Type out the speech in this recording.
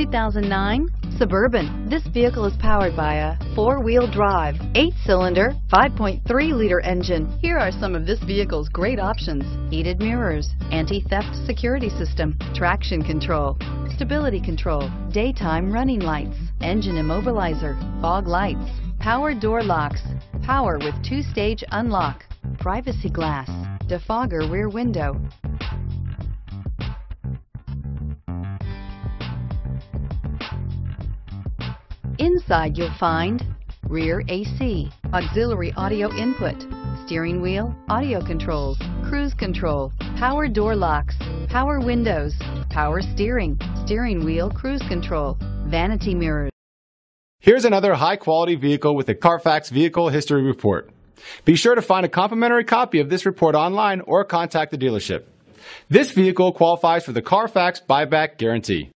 2009 Suburban. This vehicle is powered by a four-wheel drive, eight-cylinder, 5.3-liter engine. Here are some of this vehicle's great options. Heated mirrors, anti-theft security system, traction control, stability control, daytime running lights, engine immobilizer, fog lights, power door locks, power with two-stage unlock, privacy glass, defogger rear window, Inside you'll find rear AC, auxiliary audio input, steering wheel, audio controls, cruise control, power door locks, power windows, power steering, steering wheel cruise control, vanity mirrors. Here's another high-quality vehicle with a Carfax Vehicle History Report. Be sure to find a complimentary copy of this report online or contact the dealership. This vehicle qualifies for the Carfax Buyback Guarantee.